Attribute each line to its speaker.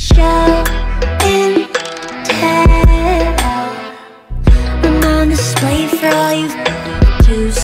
Speaker 1: Show